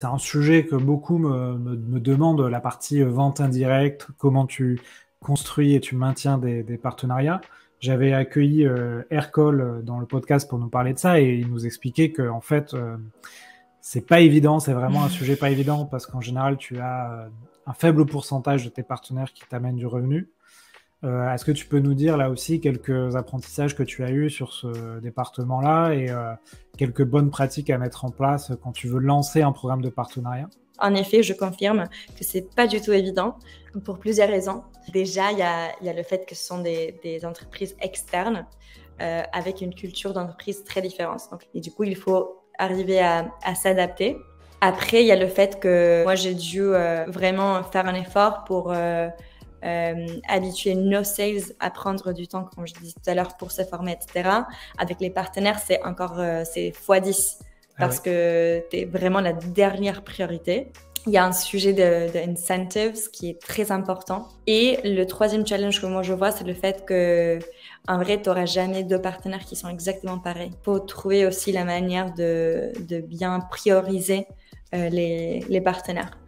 C'est un sujet que beaucoup me, demandent, la partie vente indirecte, comment tu construis et tu maintiens des, partenariats. J'avais accueilli euh, euh, dans le podcast pour nous parler de ça et il nous expliquait que en fait euh, c'est pas évident, c'est vraiment un sujet pas évident parce qu'en général tu as euh, un faible pourcentage de tes partenaires qui t'amènent du revenu. Euh, Est-ce que tu peux nous dire là aussi quelques apprentissages que tu as eus sur ce département-là et euh, quelques bonnes pratiques à mettre en place quand tu veux lancer un programme de partenariat En effet, je confirme que c'est pas du tout évident pour plusieurs raisons. Déjà, il y a, le fait que ce sont des, entreprises externes euh, avec une culture d'entreprise très différente. Donc, et du coup, il faut arriver à, s'adapter. Après, il y a le fait que moi, j'ai dû euh, vraiment faire un effort pour euh, habituer nos sales à prendre du temps, comme je disais tout à l'heure, pour se former, etc. Avec les partenaires, c'est encore euh, c'est x10 parce ah oui. que tu es vraiment la dernière priorité. Il y a un sujet de, de, incentives qui est très important. Et le troisième challenge que moi je vois, c'est le fait que, en vrai, tu n'auras jamais deux partenaires qui sont exactement pareils. Il faut trouver aussi la manière de, de bien prioriser euh, les, les partenaires.